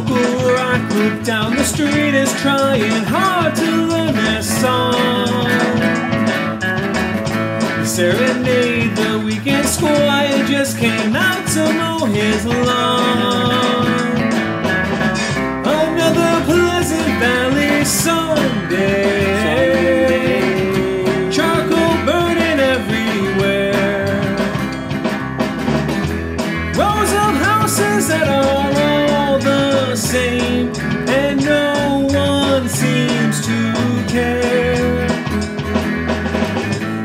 local rock group down the street is trying hard to learn their song. The serenade the weekend squire just came out to mow his lawn. Same, and no one seems to care.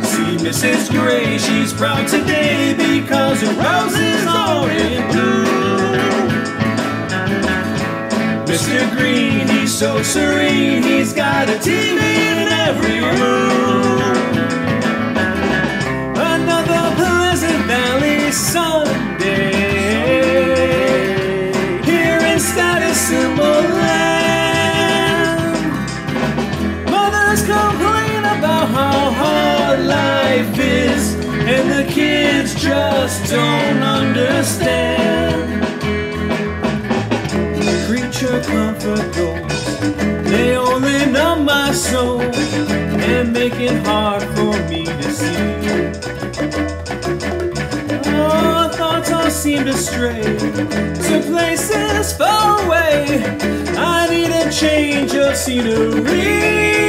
See Mrs. Gray, she's proud today because her roses are in bloom. Mr. Green, he's so serene, he's got a TV in every room. Mothers complain about how hard life is, and the kids just don't understand. The Creature comfort goes, they only numb my soul and make it hard for me to see. Oh, thoughts all seem to stray to places far away. I need a change of scenery.